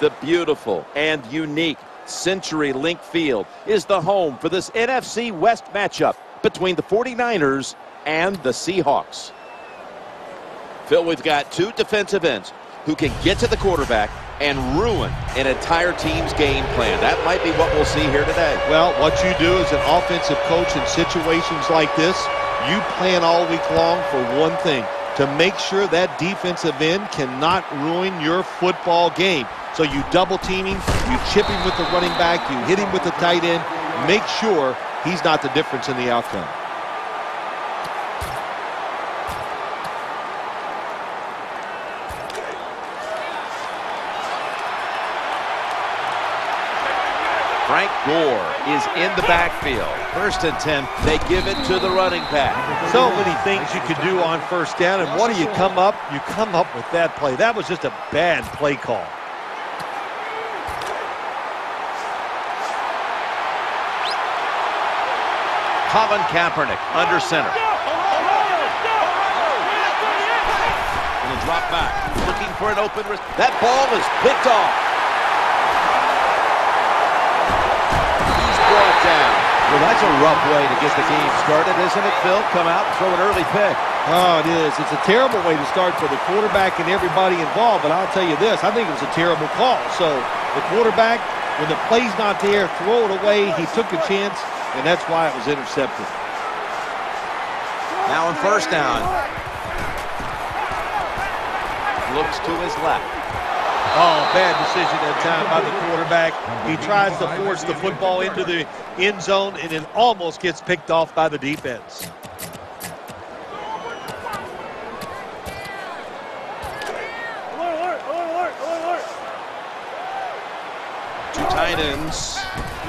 The beautiful and unique CenturyLink Field is the home for this NFC West matchup between the 49ers and the Seahawks. Phil, we've got two defensive ends who can get to the quarterback and ruin an entire team's game plan. That might be what we'll see here today. Well, what you do as an offensive coach in situations like this, you plan all week long for one thing, to make sure that defensive end cannot ruin your football game. So you double team him, you chip him with the running back, you hit him with the tight end, make sure he's not the difference in the outcome. Frank Gore is in the backfield. First and 10, they give it to the running back. So many things you could do on first down, and what do you come up? You come up with that play. That was just a bad play call. Colin Kaepernick under center. And a drop back, looking for an open. That ball is picked off. He's brought down. Well, that's a rough way to get the game started, isn't it, Phil? Come out and throw an early pick. Oh, it is. It's a terrible way to start for the quarterback and everybody involved, but I'll tell you this, I think it was a terrible call. So the quarterback, when the play's not there, throw it away. He took a chance, and that's why it was intercepted. Now on first down. Looks to his left. Oh, bad decision that time by the quarterback. He tries to force the football into the end zone, and it almost gets picked off by the defense. Two tight ends.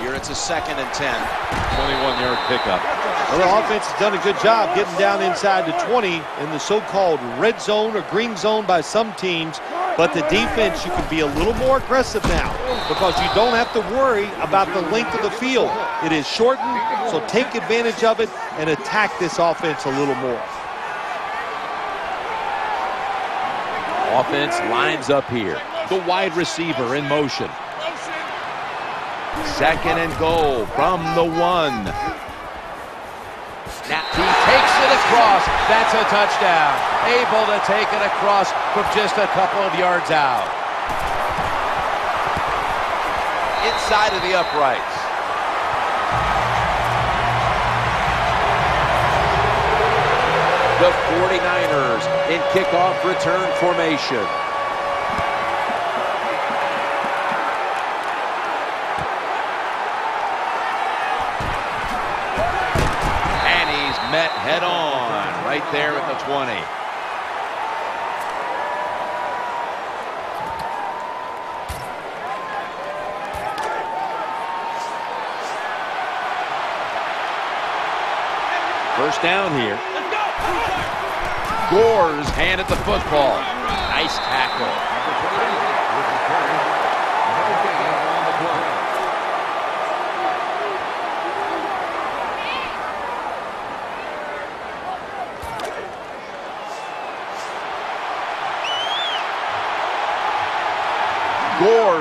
Here it's a second and 10. 21-yard pickup. Well, the offense has done a good job getting down inside the 20 in the so-called red zone or green zone by some teams. But the defense, you can be a little more aggressive now because you don't have to worry about the length of the field. It is shortened, so take advantage of it and attack this offense a little more. Offense lines up here. The wide receiver in motion. Second and goal from the one. Now he takes it across. That's a touchdown. Able to take it across from just a couple of yards out. Inside of the uprights. The 49ers in kickoff return formation. Head on right there at the 20. First down here. Gore's hand at the football. Nice tackle.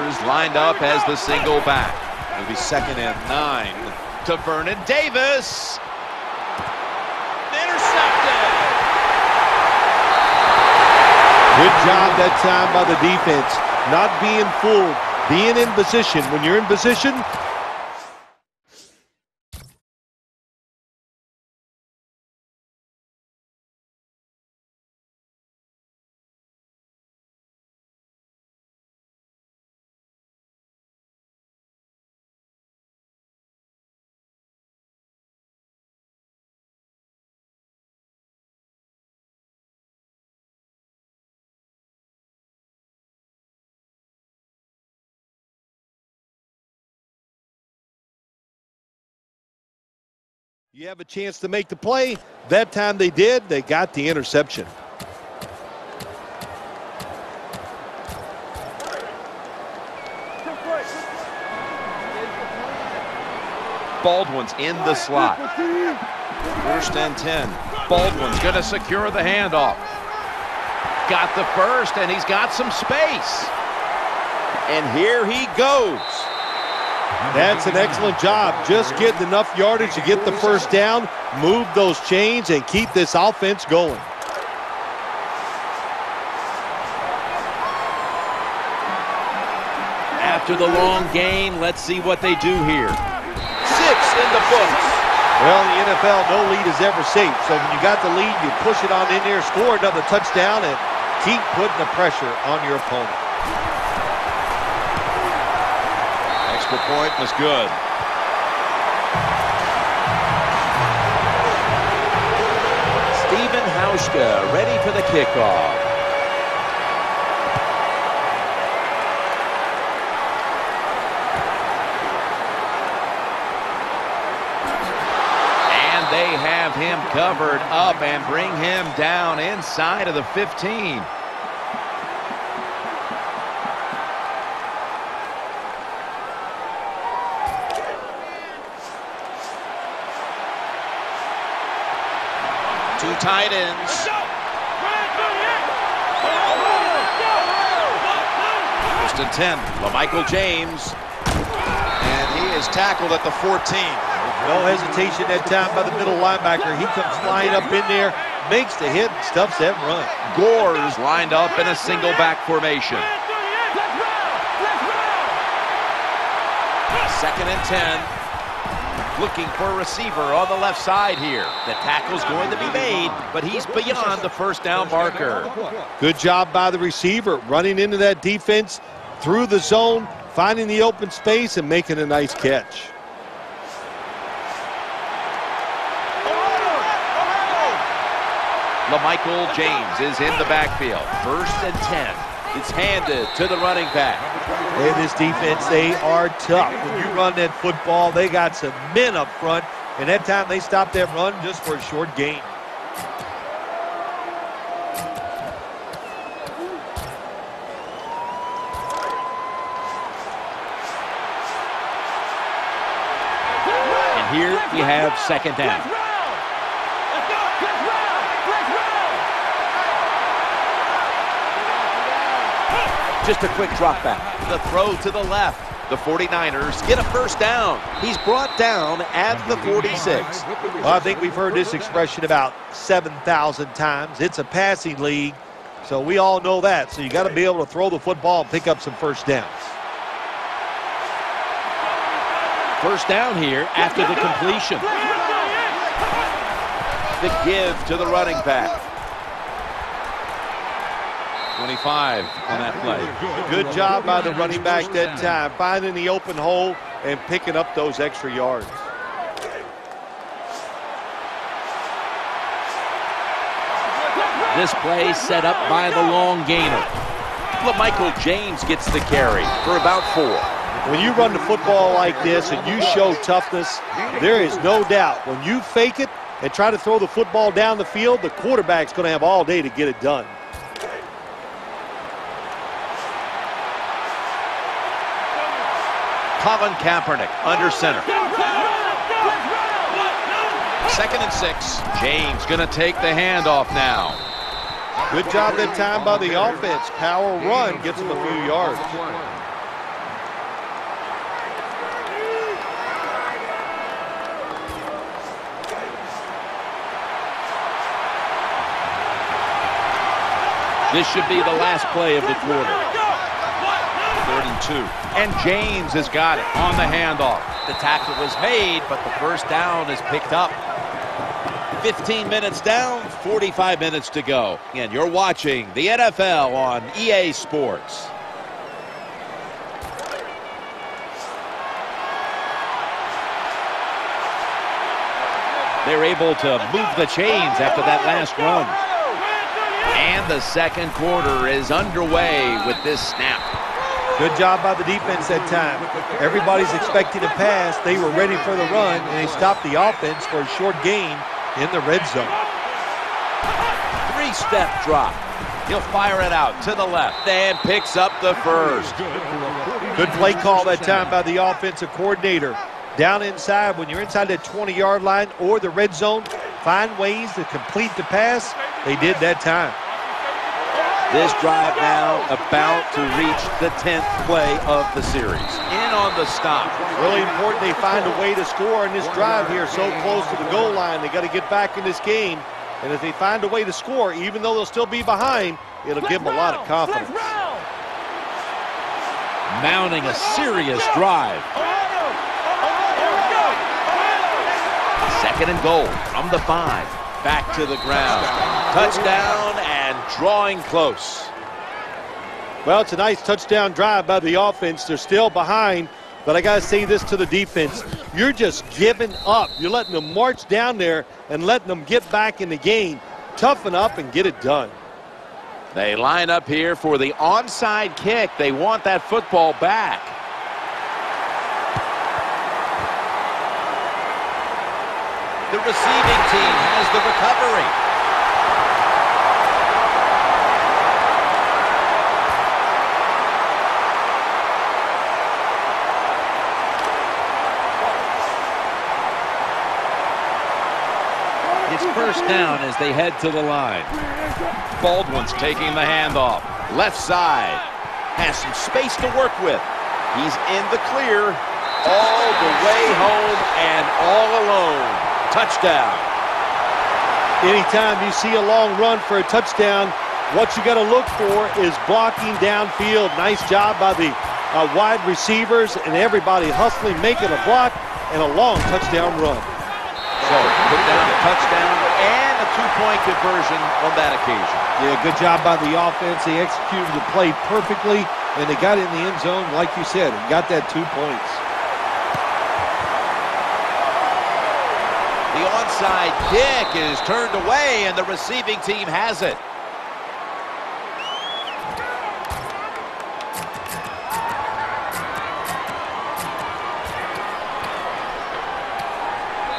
Gores lined up as the single back. It'll be second and nine to Vernon Davis. Intercepted. Good job that time by the defense. Not being fooled, being in position. When you're in position, You have a chance to make the play. That time they did. They got the interception. Baldwin's in the slot. First and 10. Baldwin's going to secure the handoff. Got the first, and he's got some space. And here he goes. That's an excellent job. Just getting enough yardage to get the first down, move those chains, and keep this offense going. After the long game, let's see what they do here. Six in the books. Well, in the NFL, no lead is ever safe. So when you got the lead, you push it on in there, score another touchdown, and keep putting the pressure on your opponent. Extra point was good. Stephen Hauschka ready for the kickoff. And they have him covered up and bring him down inside of the 15. Two tight ends. First and 10. LaMichael James. And he is tackled at the 14. No hesitation that time by the middle linebacker. He comes flying up in there, makes the hit, and stuffs that run. Gores lined up in a single back formation. Second and 10. Looking for a receiver on the left side here. The tackle's going to be made, but he's beyond the first down marker. Good job by the receiver, running into that defense through the zone, finding the open space, and making a nice catch. LaMichael James is in the backfield. First and 10. It's handed to the running back. Hey, this defense, they are tough. When you run that football, they got some men up front, and that time they stopped that run just for a short gain. And here we have second down. Just a quick drop back. The throw to the left. The 49ers get a first down. He's brought down at the 46. Well, I think we've heard this expression about 7,000 times. It's a passing league, so we all know that. So you got to be able to throw the football and pick up some first downs. First down here after the completion. The give to the running back. 25 on that play. Good job by the running back that time, finding the open hole and picking up those extra yards. This play set up by the long gainer. Michael James gets the carry for about four. When you run the football like this and you show toughness, there is no doubt when you fake it and try to throw the football down the field, the quarterback's going to have all day to get it done. Colin Kaepernick under center. Second and six. James going to take the handoff now. Good job that time by the offense. Power run gets him a few yards. This should be the last play of the quarter. Two. And James has got it on the handoff. The tackle was made, but the first down is picked up. 15 minutes down, 45 minutes to go. And you're watching the NFL on EA Sports. They're able to move the chains after that last run. And the second quarter is underway with this snap. Good job by the defense that time. Everybody's expecting a pass. They were ready for the run, and they stopped the offense for a short gain in the red zone. Three-step drop. He'll fire it out to the left and picks up the first. Good play call that time by the offensive coordinator. Down inside, when you're inside that 20-yard line or the red zone, find ways to complete the pass. They did that time. This drive now about to reach the 10th play of the series. In on the stop. Really important they find a way to score in this drive here so close to the goal line. They got to get back in this game. And if they find a way to score, even though they'll still be behind, it'll give them a lot of confidence. Mounting a serious drive. Second and goal from the five. Back to the ground. Touchdown and drawing close. Well, it's a nice touchdown drive by the offense. They're still behind, but I got to say this to the defense. You're just giving up. You're letting them march down there and letting them get back in the game. Toughen up and get it done. They line up here for the onside kick. They want that football back. The receiving team has the recovery. It's first down as they head to the line. Baldwin's taking the handoff. Left side. Has some space to work with. He's in the clear all the way home and all alone touchdown. Anytime you see a long run for a touchdown, what you got to look for is blocking downfield. Nice job by the uh, wide receivers and everybody hustling, making a block and a long touchdown run. So, put down a touchdown and a two-point conversion on that occasion. Yeah, good job by the offense. They executed the play perfectly, and they got in the end zone, like you said, and got that two points. The onside kick is turned away, and the receiving team has it.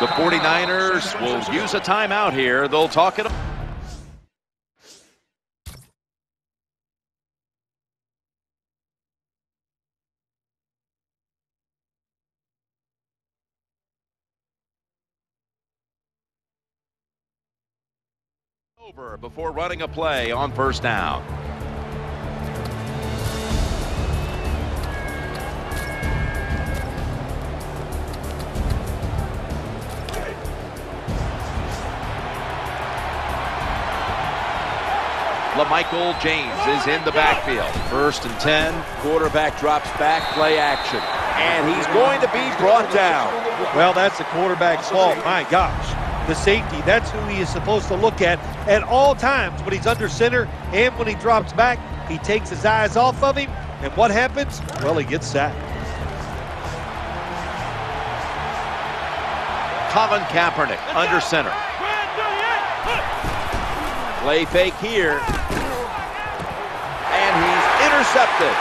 The 49ers will use a timeout here. They'll talk it. over before running a play on first down. LaMichael James is in the backfield. First and 10, quarterback drops back, play action. And he's going to be brought down. Well, that's the quarterback's fault. My gosh the safety. That's who he is supposed to look at at all times when he's under center and when he drops back. He takes his eyes off of him, and what happens? Well, he gets sacked. Colin Kaepernick under center. Play fake here. And he's intercepted.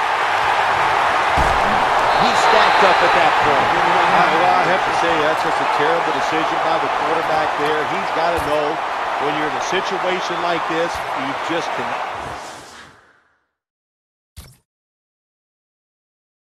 He's stacked up at that point. Well, I have to say that's just a terrible decision by the quarterback there. He's got to know when you're in a situation like this, you just cannot.